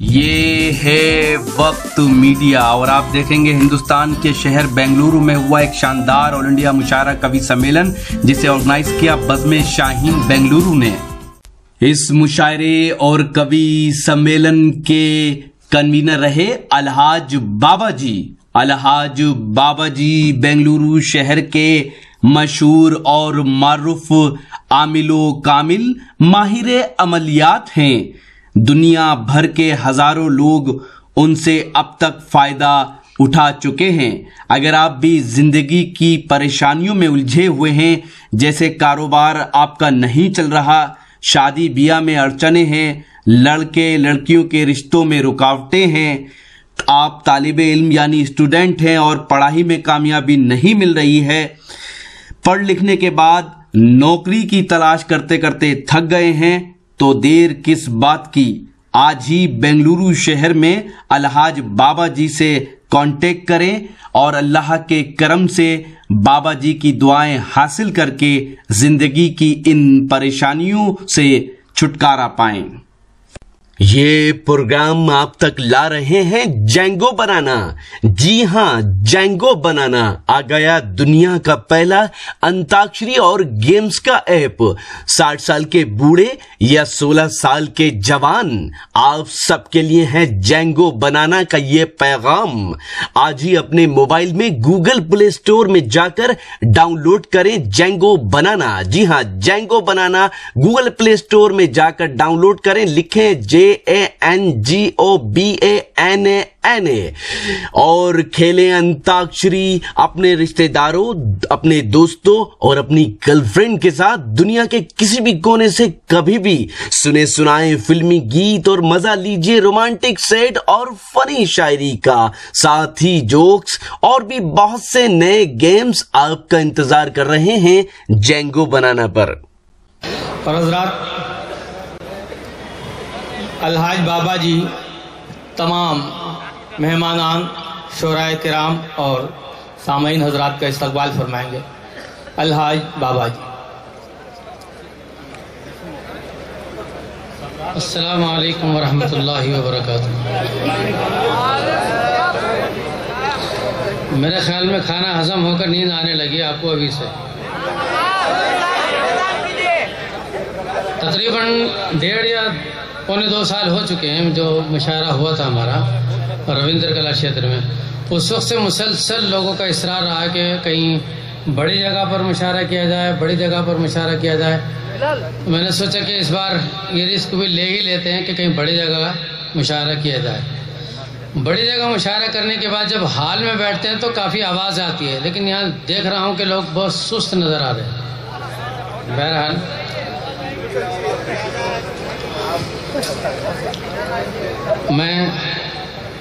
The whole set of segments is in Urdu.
یہ ہے وقت میڈیا اور آپ دیکھیں گے ہندوستان کے شہر بنگلورو میں ہوا ایک شاندار آل انڈیا مشاعرہ کبھی سمیلن، جسے آرگنائز کیا بزم شاہین بنگلورو نے۔ اس مشاعرے اور کبھی سمیلن کے کنوینر رہے الحاج بابا جی۔ الحاج بابا جی بنگلورو شہر کے مشہور اور معروف عامل و کامل ماہر عملیات ہیں۔ دنیا بھر کے ہزاروں لوگ ان سے اب تک فائدہ اٹھا چکے ہیں۔ اگر آپ بھی زندگی کی پریشانیوں میں الجھے ہوئے ہیں، جیسے کاروبار آپ کا نہیں چل رہا، شادی بیاہ میں اڑچنے ہیں، لڑکے، لڑکیوں کے رشتوں میں رکاوٹیں ہیں، آپ طالب علم یعنی اسٹوڈنٹ ہیں اور پڑھائی میں کامیابی نہیں مل رہی ہے، پڑھ لکھنے کے بعد نوکری کی تلاش کرتے کرتے تھک گئے ہیں تو دیر کس بات کی؟ آج ہی بنگلورو شہر میں الحاج بابا جی سے کانٹیکٹ کریں اور اللہ کے کرم سے بابا جی کی دعائیں حاصل کر کے زندگی کی ان پریشانیوں سے چھٹکارا پائیں۔ یہ پروگرام آپ تک لا رہے ہیں جینگو بنانا۔ جی ہاں جینگو بنانا۔ آ گیا دنیا کا پہلا انتاکشری اور گیمز کا ایپ۔ ساٹھ سال کے بوڑھے یا سولہ سال کے جوان، آپ سب کے لیے ہے جینگو بنانا کا یہ پیغام۔ آج ہی اپنے موبائل میں گوگل پلے سٹور میں جا کر ڈاؤن لوڈ کریں جینگو بنانا۔ جی ہاں Jango banana. Google Play Store میں جا کر ڈاؤن لوڈ کریں، لکھیں J A N G O B A N A N A اور کھیلیں انتاکشری اپنے رشتہ داروں، اپنے دوستوں اور اپنی گرل فرینڈ کے ساتھ دنیا کے کسی بھی کونے سے کبھی بھی سنے سنائے فلمی گیت اور مزہ لیجیے رومانٹک سیٹ اور فنی شاعری کا، ساتھ ہی جوکس اور بھی بہت سے نئے گیمز آپ کا انتظار کر رہے ہیں جینگو بنانا پر۔ اور حضرات الحاج بابا جی تمام مہمانان، شعراء کرام اور سامعین حضرات کا استقبال فرمائیں گے۔ الحاج بابا جی۔ السلام علیکم ورحمۃ اللہ وبرکاتہ۔ میرے خیال میں کھانا ہضم ہو کر نیند آنے لگی آپ کو ابھی سے۔ تقریباً ڈیڑھ یا پونے دو سال ہو چکے ہیں جو مشاعرہ ہوا تھا ہمارا روندر کلا چھیتر میں۔ اس وقت سے مسلسل لوگوں کا اصرار رہا کہ کہیں بڑی جگہ پر مشاعرہ کیا جائے، بڑی جگہ پر مشاعرہ کیا جائے۔ میں نے سوچا کہ اس بار یہ رسک بھی لے ہی لیتے ہیں کہ کہیں بڑی جگہ مشاعرہ کیا جائے۔ بڑی جگہ مشاعرہ کرنے کے بعد جب حال میں بیٹھتے ہیں تو کافی آواز آتی ہے، لیکن یہاں دیکھ رہا ہوں کہ لوگ بہت سست نظر آ رہے ہیں۔ بہرحال۔ میں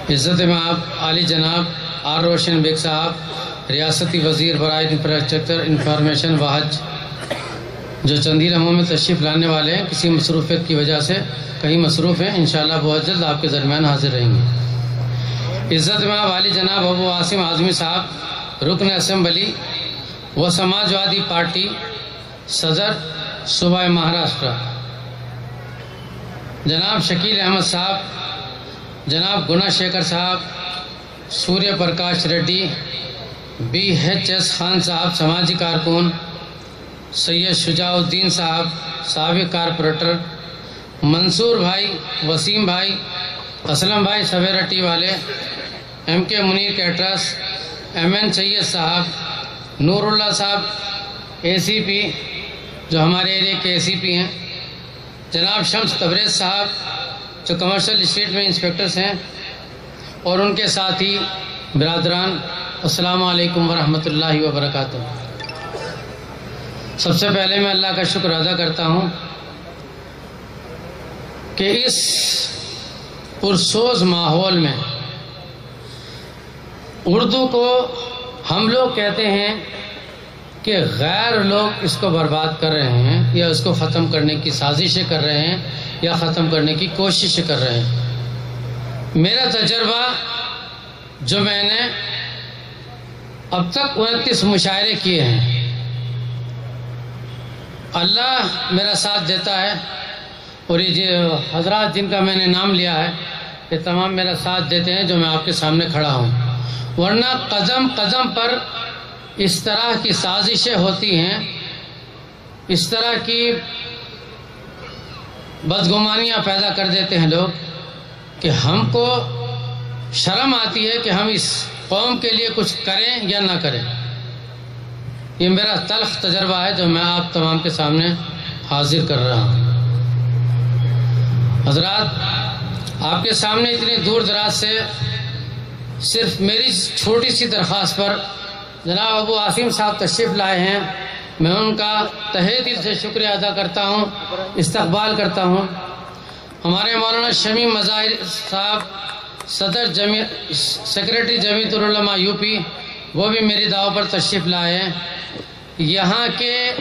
عزت میں آپ عالی جناب آر روشن بیگ صاحب، ریاستی وزیر برائے انفراسٹرکچر انفارمیشن واحج جو چندی لمحوں میں تشریف لانے والے ہیں، کسی مصروفیت کی وجہ سے کہیں مصروف ہیں، انشاءاللہ بہت جلد آپ کے درمیان حاضر رہیں گے۔ عزت میں آپ عالی جناب ابو عاصم اعظمی صاحب، رکن اسمبلی و سماجوادی پارٹی، صدر صوبہ مہاراشٹرا۔ جناب شکیل احمد صاحب، جناب گنا شیکر صاحب، Surya Prakash Reddy, B H S Khan صاحب، سماجی کارکن، سید شجاع الدین صاحب سابق کارپوریٹر، منصور بھائی، وسیم بھائی، اسلم بھائی سویرٹی والے، M K Munir caterers M N Syed صاحب، نور اللہ صاحب، اے سی پی، جو ہمارے ایریے کے اے سی پی ہیں۔ جناب شمس تبریز صاحب، جو کمرشل اسٹیٹ میں انسپیکٹرز ہیں، اور ان کے ساتھی، برادران، السلام علیکم ورحمۃ اللہ وبرکاتہ۔ سب سے پہلے میں اللہ کا شکر ادا کرتا ہوں کہ اس پرسوز ماحول میں اردو کو ہم لوگ کہتے ہیں کہ غیر لوگ اس کو برباد کر رہے ہیں۔ یا اس کو ختم کرنے کی سازشیں کر رہے ہیں یا ختم کرنے کی کوشش کر رہے ہیں۔ میرا تجربہ جو میں نے اب تک انتیس مشاعرے کیے ہیں، اللہ میرا ساتھ دیتا ہے اور یہ حضرات جن کا میں نے نام لیا ہے، یہ تمام میرا ساتھ دیتے ہیں جو میں آپ کے سامنے کھڑا ہوں۔ ورنہ قدم قدم پر اس طرح کی سازشیں ہوتی ہیں اس طرح کی بدگمانیاں پیدا کر دیتے ہیں لوگ کہ ہم کو شرم آتی ہے کہ ہم اس قوم کے لیے کچھ کریں یا نہ کریں۔ یہ میرا تلخ تجربہ ہے جو میں آپ تمام کے سامنے حاضر کر رہا ہوں۔ حضرات، آپ کے سامنے اتنی دور دراز سے صرف میری چھوٹی سی درخواست پر جناب ابو عاصم صاحب تشریف لائے ہیں۔ میں ان کا تہے دل سے شکریہ ادا کرتا ہوں، استقبال کرتا ہوں۔ ہمارے مولانا شمی مظاہر صاحب، صدر جمی سیکرٹری جمیعت العلماء یو پی، وہ بھی میری دعو پر تشریف لائے ہیں۔ یہاں کے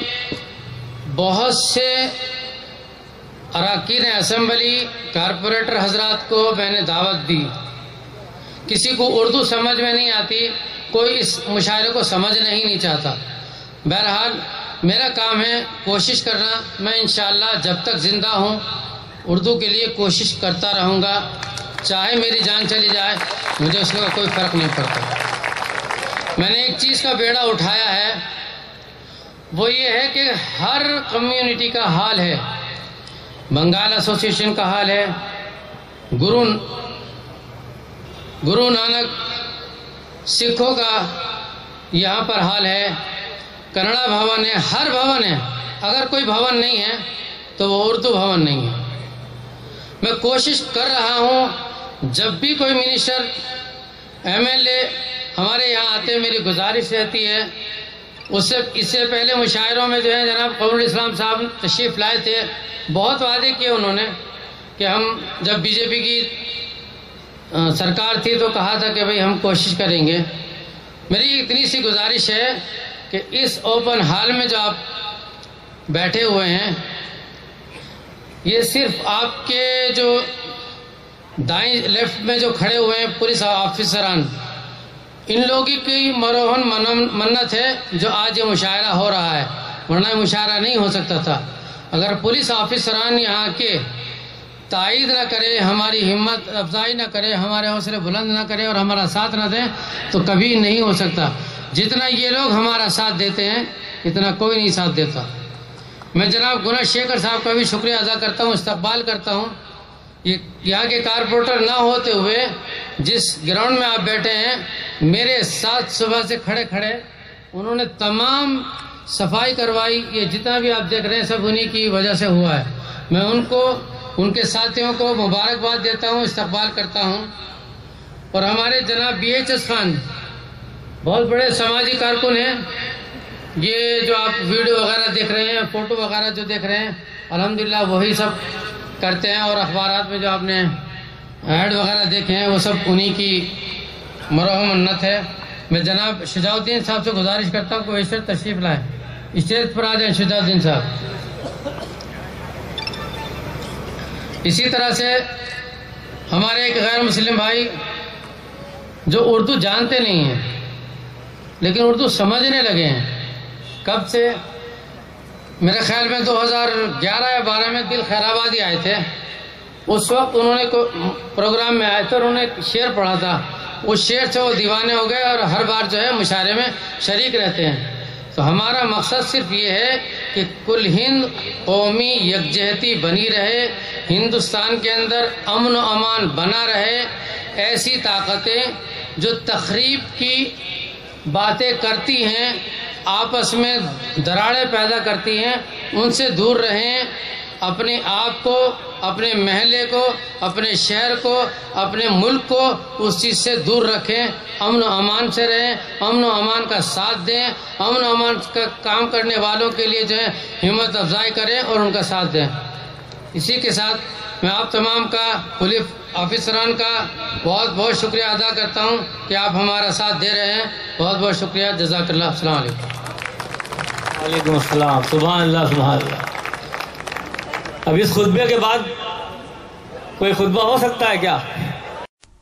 بہت سے اراکین اسمبلی، کارپوریٹر حضرات کو میں نے دعوت دی۔ کسی کو اردو سمجھ میں نہیں آتی، کوئی اس مشاعرے کو سمجھنا ہی نہیں چاہتا۔ بہرحال میرا کام ہے کوشش کرنا، میں انشاءاللہ جب تک زندہ ہوں، اردو کے لیے کوشش کرتا رہوں گا۔ چاہے میری جان چلی جائے، مجھے اس کا کوئی فرق نہیں پڑتا۔ میں نے ایک چیز کا بیڑا اٹھایا ہے۔ وہ یہ ہے کہ ہر کمیونٹی کا حال ہے۔ بنگال ایسوسیشن کا حال ہے۔ گرو گرو نانک سکھوں کا یہاں پر حال ہے۔ کنڑا بھون ہے، ہر بھون ہے۔ اگر کوئی بھون نہیں ہے، تو وہ اردو بھون نہیں ہے۔ میں کوشش کر رہا ہوں، جب بھی کوئی منسٹر، ایم ایل اے ہمارے یہاں آتے، میری گزارش رہتی ہے، اس سے اس سے پہلے مشاعروں میں جو ہے جناب قبول اسلام صاحب تشریف لائے تھے۔ بہت وعدے کیے انہوں نے کہ ہم جب بی جے پی کی سرکار تھی تو کہا تھا کہ بھئی ہم کوشش کریں گے۔ میری اتنی سی گزارش ہے کہ اس اوپن ہال میں جو آپ بیٹھے ہوئے ہیں، یہ صرف آپ کے جو دائیں لیفٹ میں جو کھڑے ہوئے ہیں پولیس آفیسران ان لوگوں کی مروہن منت ہے جو آج یہ مشاعرہ ہو رہا ہے، ورنہ یہ مشاعرہ نہیں ہو سکتا تھا۔ اگر پولیس آفیسران یہاں کے تائید نہ کرے، ہماری ہمت افزائی نہ کرے، ہمارے حوصلے بلند نہ کرے اور ہمارا ساتھ نہ دیں، تو کبھی نہیں ہو سکتا۔ جتنا یہ لوگ ہمارا ساتھ دیتے ہیں، اتنا کوئی نہیں ساتھ دیتا۔ میں جناب گناہ شیکر صاحب کا بھی شکریہ ادا کرتا ہوں، استقبال کرتا ہوں۔ یہ یہاں کے کارپوریٹر نہ ہوتے ہوئے جس گراؤنڈ میں آپ بیٹھے ہیں، میرے ساتھ صبح سے کھڑے کھڑے انہوں نے تمام صفائی کروائی، یہ جتنا بھی آپ دیکھ رہے ہیں، سب انہی کی وجہ سے ہوا ہے۔ میں ان کو، ان کے ساتھیوں کو مبارکباد دیتا ہوں، استقبال کرتا ہوں۔ اور ہمارے جناب بی ایچ ایس خان بہت بڑے سماجی کارکن ہیں۔ یہ جو آپ ویڈیو وغیرہ دیکھ رہے ہیں، فوٹو وغیرہ جو دیکھ رہے ہیں، الحمدللہ وہی سب کرتے ہیں اور اخبارات میں جو آپ نے ایڈ وغیرہ دیکھے ہیں، وہ سب انہی کی مرحوم منت ہے۔ میں جناب شجاع الدین صاحب سے گزارش کرتا ہوں کہ اسٹیج تشریف لائیں۔ اسٹیج پر آ جائیں شجاع الدین صاحب۔ اسی طرح سے ہمارے ایک غیر مسلم بھائی جو اردو جانتے نہیں ہیں لیکن اردو سمجھنے لگے ہیں۔ کب سے؟ میرے خیال میں دو ہزار گیارہ یا بارہ میں دل خیر آبادی آئے تھے۔ اس وقت انہوں نے پروگرام میں آئے تھے اور انہوں نے شعر پڑھا تھا۔ اس شعر سے وہ دیوانے ہو گئے اور ہر بار جو ہے مشاعرے میں شریک رہتے ہیں۔ تو ہمارا مقصد صرف یہ ہے کہ کل ہند قومی یکجہتی بنی رہے، ہندوستان کے اندر امن و امان بنا رہے۔ ایسی طاقتیں جو تقریب کی باتیں کرتی ہیں، آپس میں دراڑے پیدا کرتی ہیں، ان سے دور رہیں، اپنے آپ کو، اپنے محلے کو، اپنے شہر کو، اپنے ملک کو اس چیز سے دور رکھیں، امن و امان سے رہیں، امن و امان کا ساتھ دیں، امن و امان کا کام کرنے والوں کے لیے جو ہے، ہمت افزائی کریں اور ان کا ساتھ دیں۔ اسی کے ساتھ میں آپ تمام کا پولیس آفیسران کا بہت بہت شکریہ ادا کرتا ہوں کہ آپ ہمارا ساتھ دے رہے ہیں۔ بہت بہت شکریہ۔ جزاک اللہ۔ السلام علیکم۔ وعلیکم السلام۔ سبحان اللہ سبحان اللہ۔ اب اس خطبے کے بعد کوئی خطبہ ہو سکتا ہے کیا؟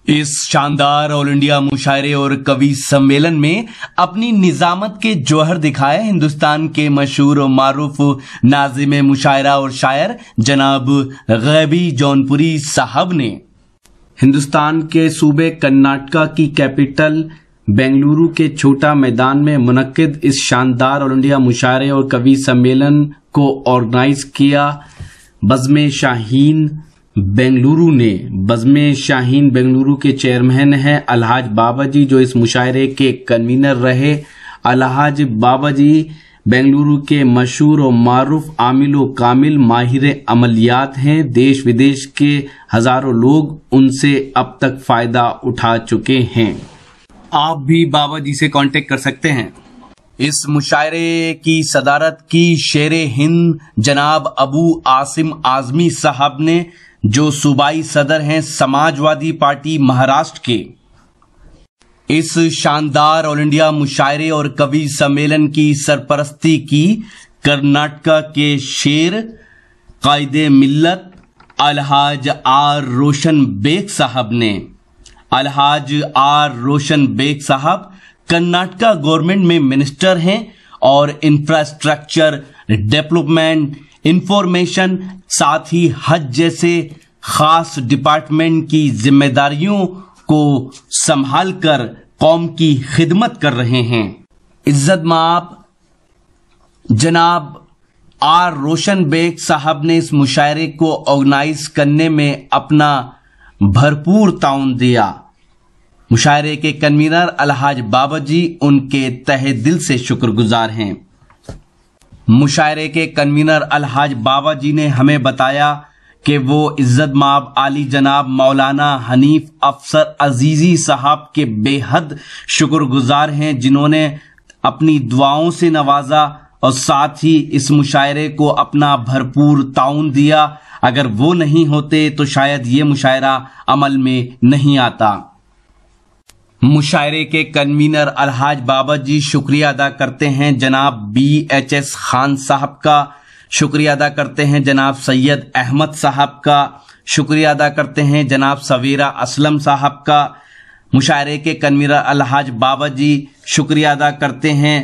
اس شاندار آل انڈیا مشاعرے اور کوی سمیلن میں اپنی نظامت کے جوہر دکھائے ہندوستان کے مشہور و معروف ناظم مشاعرہ اور شاعر جناب غیبی جونپوری صاحب نے ہندوستان کے صوبے کرناٹکا کی کیپٹل بنگلورو کے چھوٹا میدان میں منعقد اس شاندار آل انڈیا مشاعرے اور کبھی سمیلن کو آرگنائز کیا۔ بزم شاہین بنگلورو نے بزم شاہین بنگلورو کے چیئرمین ہیں الحاج بابا جی جو اس مشاعرے کے کنوینر رہے۔ الحاج بابا جی بنگلورو کے مشہور و معروف عامل و کامل ماہر عملیات ہیں۔ دیش ودیش کے ہزاروں لوگ ان سے اب تک فائدہ اٹھا چکے ہیں۔ آپ بھی بابا جی سے کانٹیکٹ کر سکتے ہیں۔ اس مشاعرے کی صدارت کی شیر ہند جناب ابو آسم آزمی صاحب نے جو صوبائی صدر ہیں سماجوادی پارٹی مہاراشٹر کے۔ اس شاندار آل انڈیا مشاعرے اور کبھی سمیلن کی سرپرستی کی کرناٹکا کے شیر قائد ملت الحاج آر روشن بیگ صاحب نے۔ الحاج آر روشن بیگ صاحب کرناٹکا گورنمنٹ میں منسٹر ہیں اور انفراسٹرکچر ڈیولپمنٹ، انفارمیشن، ساتھ ہی حج جیسے خاص ڈپارٹمنٹ کی ذمہ داریوں کو سنبھال کر قوم کی خدمت کر رہے ہیں۔ عزت ماپ جناب آر روشن بیگ صاحب نے اس مشاعرے کو آرگنائز کرنے میں اپنا بھرپور تعاون دیا۔ مشاعرے کے کنوینر الحاج بابا جی ان کے تہ دل سے شکر گزار ہیں۔ مشاعرے کے کنوینر الحاج بابا جی نے ہمیں بتایا کہ وہ عزت ماب علی جناب مولانا حنیف افسر عزیزی صاحب کے بے حد شکر گزار ہیں، جنہوں نے اپنی دعاؤں سے نوازا اور ساتھ ہی اس مشاعرے کو اپنا بھرپور تعاون دیا۔ اگر وہ نہیں ہوتے تو شاید یہ مشاعرہ عمل میں نہیں آتا۔ مشاعرے کے کنوینر الحاج بابا جی شکریہ ادا کرتے ہیں جناب بی ایچ ایس خان صاحب کا، شکریہ ادا کرتے ہیں جناب سید احمد صاحب کا، شکریہ ادا کرتے ہیں جناب سویرا اسلم صاحب کا، مشاعرے کے کنوینر الحاج بابا جی شکریہ ادا کرتے ہیں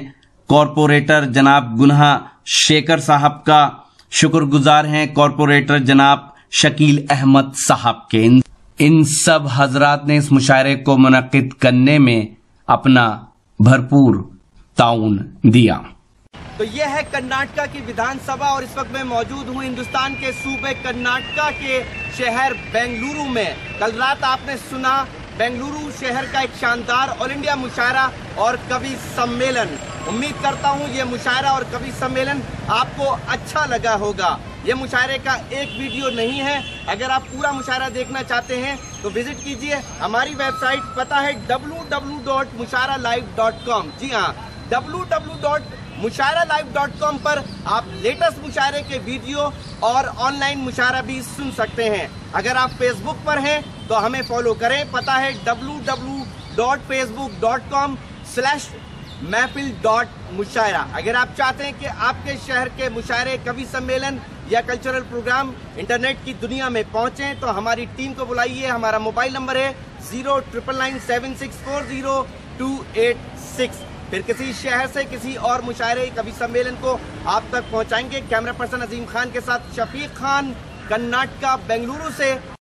کارپوریٹر جناب گنہا شیکر صاحب کا شکر گزار ہیں کارپوریٹر جناب شکیل احمد صاحب کے۔ ان سب حضرات نے اس مشاعرے کو منعقد کرنے میں اپنا بھرپور تعاون دیا۔ تو یہ ہے کرناٹکا کی ودھان سبھا اور اس وقت میں موجود ہوں ہندوستان کے صوبے کرناٹکا کے شہر بنگلورو میں۔ کل رات آپ نے سنا بنگلورو شہر کا ایک شاندار آل انڈیا مشاعرہ اور کبھی سمیلن۔ امید کرتا ہوں یہ مشاعرہ اور کبھی سمیلن آپ کو اچھا لگا ہوگا۔ یہ مشاعرے کا ایک ویڈیو نہیں ہے۔ اگر آپ پورا مشاعرہ دیکھنا چاہتے ہیں تو وزٹ کیجیے۔ ہماری ویب سائٹ پتا ہے W W dot Mushaira dot com جی ہاں ڈبلو ڈبلو ڈاٹ مشاعرہ پر آپ لیٹسٹ مشاعرے کے ویڈیو اور آن لائن مشاعرہ بھی سن سکتے ہیں۔ اگر آپ فیس بک پر ہیں تو ہمیں فالو کریں۔ پتا ہے W W dot Facebook dot com slash Mehfil dot Mushaira اگر آپ چاہتے ہیں کہ آپ کے شہر کے مشاعرے، کبھی سمیلن یا کلچرل پروگرام انٹرنیٹ کی دنیا میں پہنچیں تو ہماری ٹیم کو بلائیے، ہمارا موبائل نمبر ہے zero triple nine seven six four zero two eight six پھر کسی شہر سے کسی اور مشاعرے کبھی سمیلن کو آپ تک پہنچائیں گے۔ کیمرہ پرسن عظیم خان کے ساتھ شفیق خان، کرناٹکا، بنگلورو سے۔